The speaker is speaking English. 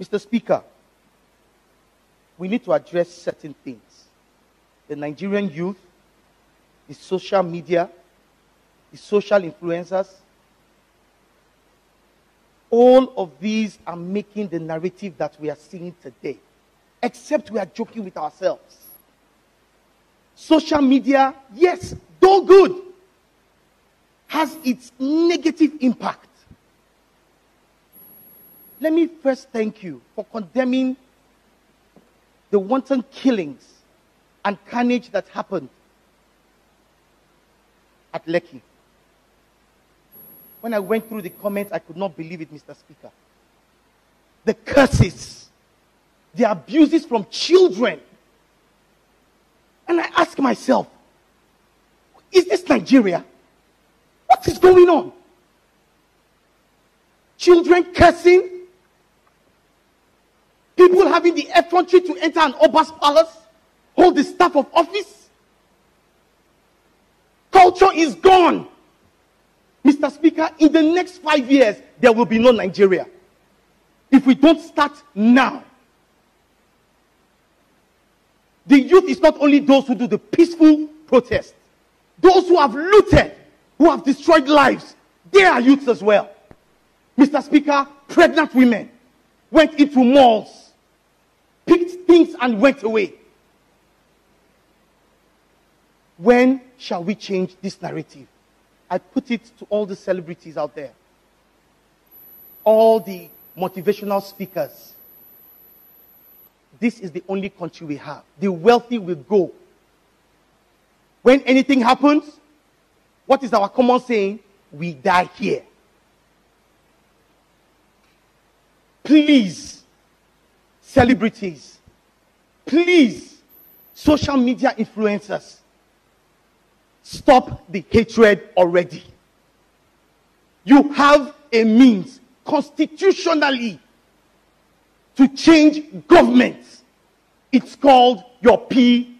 Mr. Speaker, we need to address certain things. The Nigerian youth, the social media, the social influencers, all of these are making the narrative that we are seeing today, except we are joking with ourselves. Social media, yes, though good, has its negative impact. Let me first thank you for condemning the wanton killings and carnage that happened at Lekki. When I went through the comments, I could not believe it, Mr. Speaker. The curses, the abuses from children. And I ask myself, is this Nigeria? What is going on? Children cursing, people having the effrontery to enter an Oba's palace, hold the staff of office. Culture is gone. Mr. Speaker, in the next five years, there will be no Nigeria. If we don't start now, the youth is not only those who do the peaceful protest, those who have looted, who have destroyed lives, they are youths as well. Mr. Speaker, pregnant women went into malls, and went away. When shall we change this narrative? I put it to all the celebrities out there, all the motivational speakers. This is the only country we have. The wealthy will go. When anything happens, what is our common saying? We die here. Please, celebrities, please, social media influencers, Stop the hatred already. You have a means constitutionally to change government. It's called your P